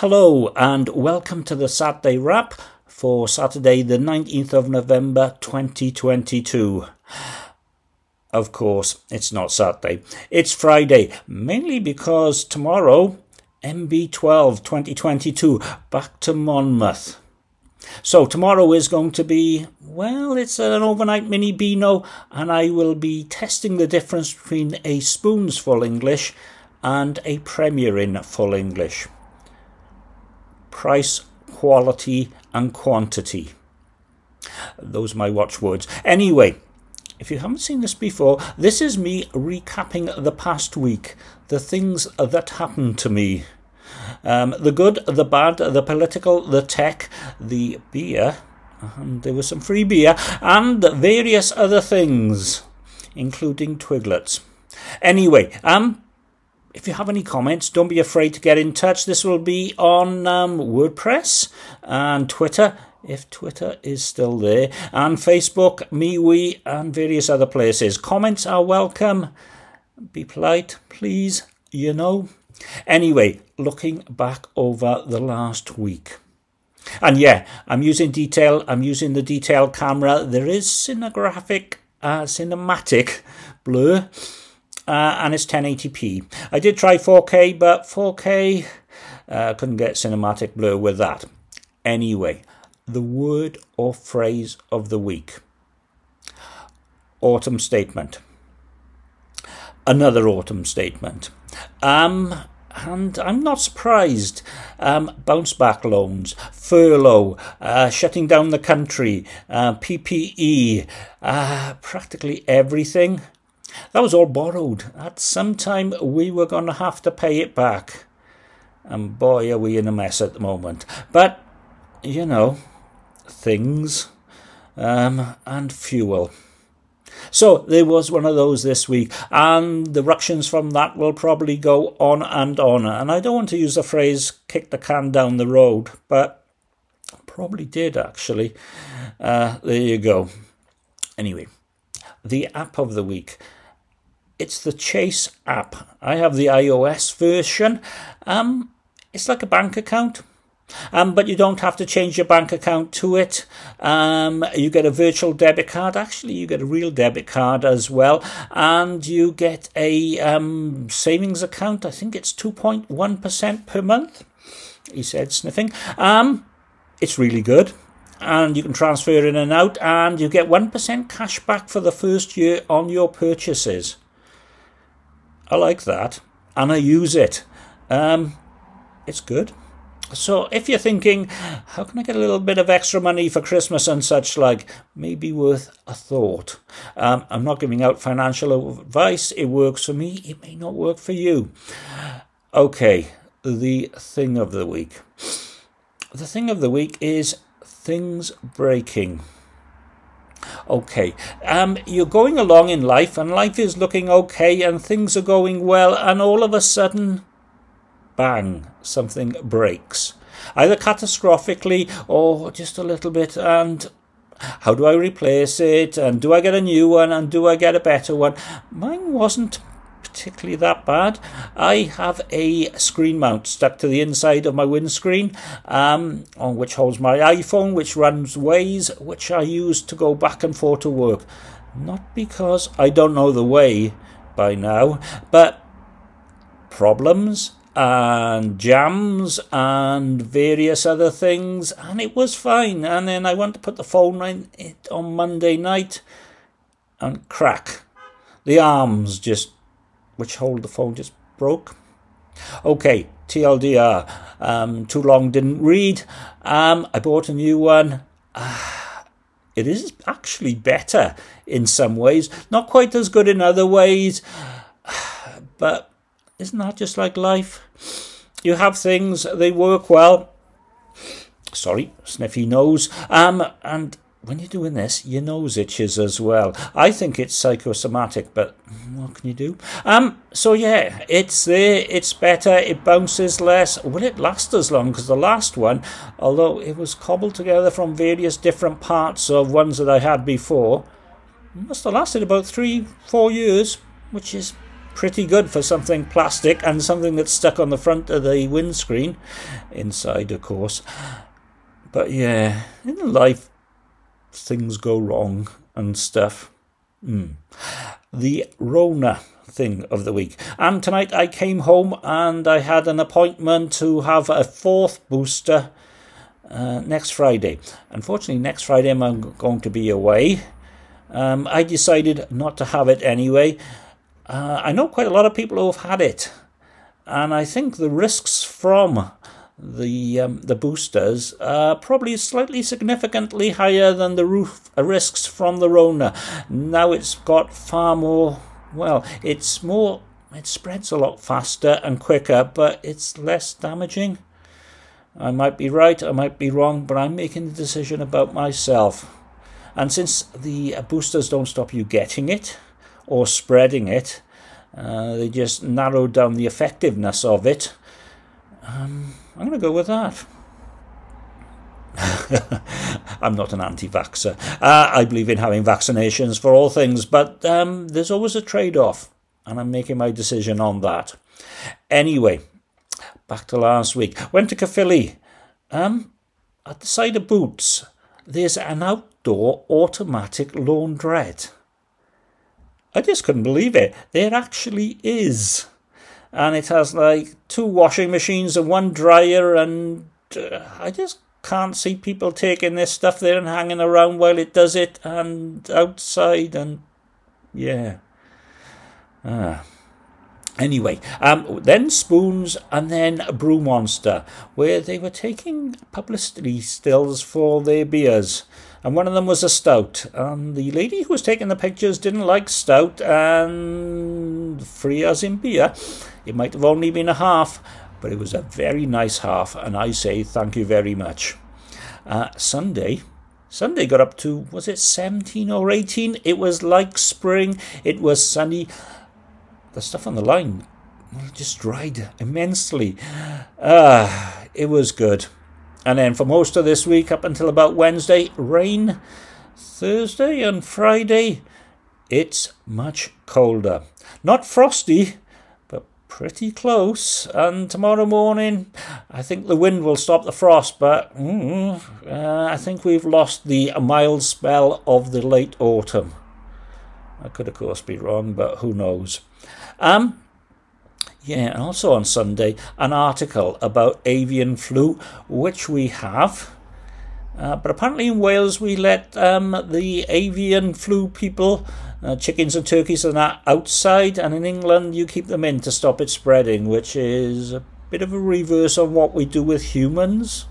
Hello and welcome to the Saturday Wrap for Saturday, the 19th of November 2022. Of course, it's not Saturday, it's Friday, mainly because tomorrow, MB12 2022, back to Monmouth. So, tomorrow is going to be, well, it's an overnight mini Beano, and I will be testing the difference between a spoons full English and a Premier Inn full English price, quality, and quantity. Those are my watchwords. Anyway, if you haven't seen this before, this is me recapping the past week, the things that happened to me. Um, the good, the bad, the political, the tech, the beer, and there was some free beer, and various other things, including Twiglets. Anyway, um, if you have any comments, don't be afraid to get in touch. This will be on um, WordPress and Twitter, if Twitter is still there, and Facebook, MeWe, and various other places. Comments are welcome. Be polite, please, you know. Anyway, looking back over the last week. And yeah, I'm using detail, I'm using the detail camera. There is cinegraphic, uh, cinematic blur uh, and it's 1080p. I did try 4K, but 4K uh, couldn't get cinematic blur with that. Anyway, the word or phrase of the week autumn statement. Another autumn statement. Um, and I'm not surprised. Um, bounce back loans, furlough, uh, shutting down the country, uh, PPE, uh, practically everything that was all borrowed. At some time, we were going to have to pay it back. And boy, are we in a mess at the moment. But, you know, things um, and fuel. So there was one of those this week, and the ructions from that will probably go on and on. And I don't want to use the phrase kick the can down the road, but probably did actually. Uh, there you go. Anyway, the app of the week it's the Chase app. I have the iOS version. Um, it's like a bank account. Um, but you don't have to change your bank account to it. Um, you get a virtual debit card. Actually, you get a real debit card as well, and you get a um, savings account. I think it's two point one percent per month. He said, sniffing. Um, it's really good, and you can transfer in and out, and you get one percent cash back for the first year on your purchases. I like that, and I use it. Um, it's good. So if you're thinking, how can I get a little bit of extra money for Christmas and such like, maybe worth a thought. Um, I'm not giving out financial advice. It works for me. It may not work for you. Okay, the thing of the week. The thing of the week is things breaking. Okay, um, you're going along in life, and life is looking okay, and things are going well, and all of a sudden, bang, something breaks. Either catastrophically or just a little bit, and how do I replace it? And do I get a new one? And do I get a better one? Mine wasn't particularly that bad. I have a screen mount stuck to the inside of my windscreen, um, on which holds my iPhone, which runs Waze, which I use to go back and forth to work. Not because I don't know the way by now, but problems and jams and various other things, and it was fine. And then I went to put the phone in it on Monday night, and crack, the arms just which hold the phone just broke. Okay, TLDR. Um, too long didn't read. Um, I bought a new one. Uh, it is actually better in some ways, not quite as good in other ways, but isn't that just like life? You have things, they work well. Sorry, sniffy nose. Um, and when you're doing this, your nose itches as well. I think it's psychosomatic, but what can you do? Um, so yeah, it's there, it's better, it bounces less. Will it last as long? Because the last one, although it was cobbled together from various different parts of ones that I had before, must have lasted about three, four years, which is pretty good for something plastic and something that's stuck on the front of the windscreen. Inside, of course. But yeah, in life, things go wrong and stuff. Mm. The Rona thing of the week. And tonight I came home and I had an appointment to have a fourth booster uh, next Friday. Unfortunately, next Friday I'm going to be away. Um, I decided not to have it anyway. Uh, I know quite a lot of people who have had it, and I think the risks from the um, the boosters are probably slightly significantly higher than the roof, risks from the Rona. Now it's got far more. Well, it's more. It spreads a lot faster and quicker, but it's less damaging. I might be right, I might be wrong, but I'm making the decision about myself. And since the boosters don't stop you getting it or spreading it, uh, they just narrow down the effectiveness of it. Um, I'm going to go with that. I'm not an anti vaxxer. Uh, I believe in having vaccinations for all things, but um, there's always a trade off, and I'm making my decision on that. Anyway, back to last week. Went to Caerphilly. Um, at the side of Boots, there's an outdoor automatic laundrette. I just couldn't believe it. There actually is. And it has like two washing machines and one dryer, and uh, I just can't see people taking this stuff there and hanging around while it does it and outside and yeah. Ah. Anyway, um, then Spoons and then Brew Monster, where they were taking publicity stills for their beers. And one of them was a stout. And the lady who was taking the pictures didn't like stout, and free as in beer. It might have only been a half, but it was a very nice half, and I say thank you very much. Uh, Sunday, Sunday got up to, was it 17 or 18? It was like spring, it was sunny the stuff on the line just dried immensely. Ah, it was good. And then for most of this week, up until about Wednesday, rain. Thursday and Friday, it's much colder. Not frosty, but pretty close. And tomorrow morning, I think the wind will stop the frost, but mm, uh, I think we've lost the mild spell of the late autumn. I could, of course, be wrong, but who knows? Um, yeah, and also on Sunday, an article about avian flu, which we have. Uh, but apparently in Wales, we let um, the avian flu people, uh, chickens and turkeys, and that outside, and in England, you keep them in to stop it spreading, which is a bit of a reverse on what we do with humans.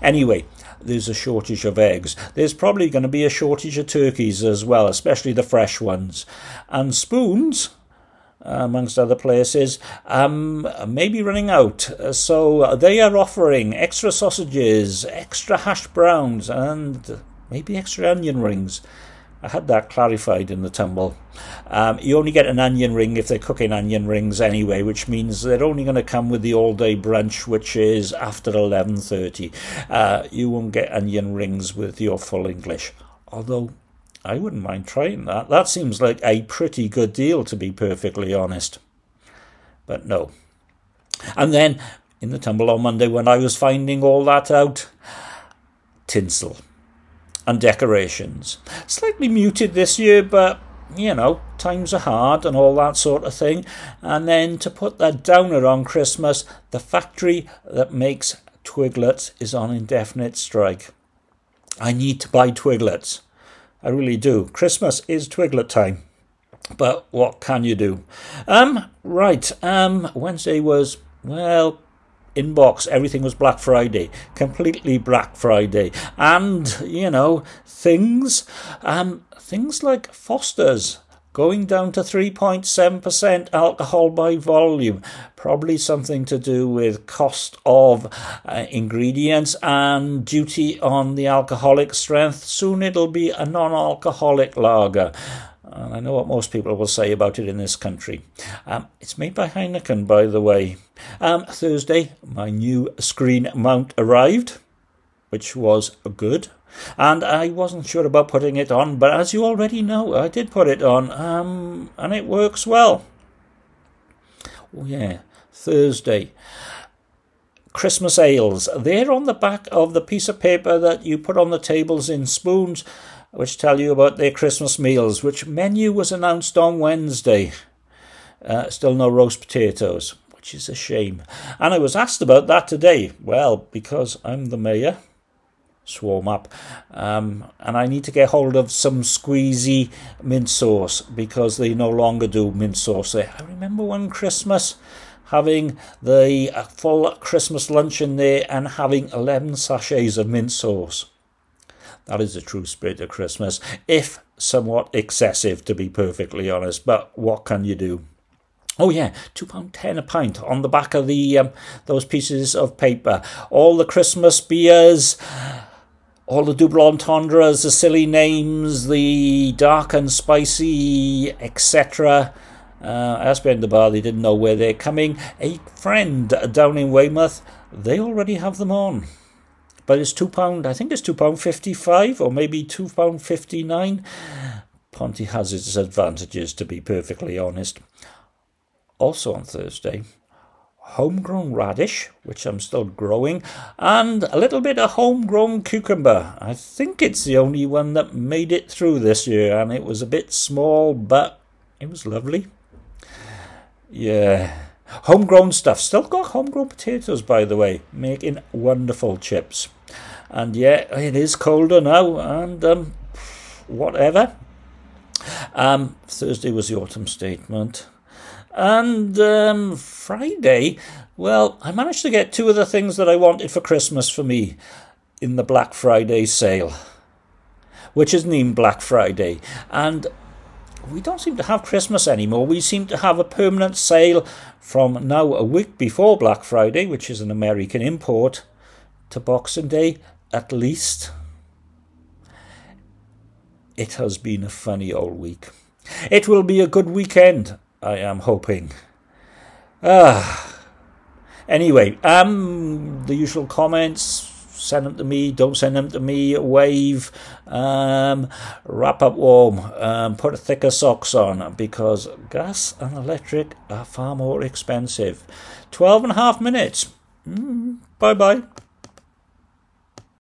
Anyway, there's a shortage of eggs. There's probably going to be a shortage of turkeys as well, especially the fresh ones. And spoons, amongst other places, um, maybe running out. So they are offering extra sausages, extra hash browns, and maybe extra onion rings. I had that clarified in the tumble. Um, you only get an onion ring if they're cooking onion rings anyway, which means they're only going to come with the all-day brunch, which is after 11.30. Uh, you won't get onion rings with your full English. Although I wouldn't mind trying that. That seems like a pretty good deal, to be perfectly honest. But no. And then, in the tumble on Monday, when I was finding all that out, tinsel and decorations. Slightly muted this year, but you know, times are hard and all that sort of thing. And then to put that downer on Christmas, the factory that makes Twiglets is on indefinite strike. I need to buy Twiglets. I really do. Christmas is Twiglet time. But what can you do? Um, right. Um, Wednesday was, well, inbox, everything was Black Friday, completely Black Friday. And, you know, things, um, things like Foster's going down to 3.7% alcohol by volume. Probably something to do with cost of uh, ingredients and duty on the alcoholic strength. Soon it'll be a non alcoholic lager. And I know what most people will say about it in this country. Um, it's made by Heineken, by the way. Um, Thursday, my new screen mount arrived, which was good. And I wasn't sure about putting it on, but as you already know, I did put it on, um, and it works well. Oh, yeah, Thursday. Christmas ales. They're on the back of the piece of paper that you put on the tables in spoons, which tell you about their Christmas meals, which menu was announced on Wednesday. Uh, still no roast potatoes, which is a shame. And I was asked about that today. Well, because I'm the mayor, swarm up, um, and I need to get hold of some squeezy mint sauce because they no longer do mint sauce. I remember one Christmas having the full Christmas lunch in there and having 11 sachets of mint sauce. That is the true spirit of Christmas, if somewhat excessive, to be perfectly honest. But what can you do? Oh yeah, two pound ten a pint on the back of the um, those pieces of paper. All the Christmas beers, all the double entendres, the silly names, the dark and spicy, etc. Uh, behind the bar, they didn't know where they're coming. A friend down in Weymouth, they already have them on. But it's two pound. I think it's two pound fifty-five, or maybe two pound fifty-nine. Ponty has its advantages, to be perfectly honest also on Thursday, homegrown radish, which I'm still growing, and a little bit of homegrown cucumber. I think it's the only one that made it through this year, and it was a bit small, but it was lovely. Yeah. Homegrown stuff. Still got homegrown potatoes, by the way, making wonderful chips. And yeah, it is colder now, and um, whatever. Um, Thursday was the autumn statement. And um, Friday, well, I managed to get two of the things that I wanted for Christmas for me in the Black Friday sale, which is named Black Friday. And we don't seem to have Christmas anymore. We seem to have a permanent sale from now a week before Black Friday, which is an American import, to Boxing Day at least. It has been a funny old week. It will be a good weekend. I am hoping. Ah. Anyway, um, the usual comments. Send them to me. Don't send them to me. Wave. Um, wrap up warm. Um, put thicker socks on because gas and electric are far more expensive. Twelve and a half minutes. Mm, bye bye.